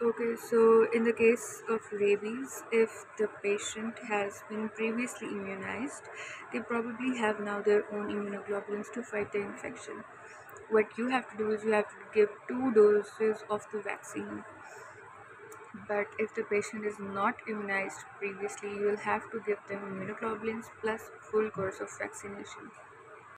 Okay, so in the case of rabies, if the patient has been previously immunized, they probably have now their own immunoglobulins to fight the infection. What you have to do is you have to give two doses of the vaccine. But if the patient is not immunized previously, you will have to give them immunoglobulins plus full course of vaccination.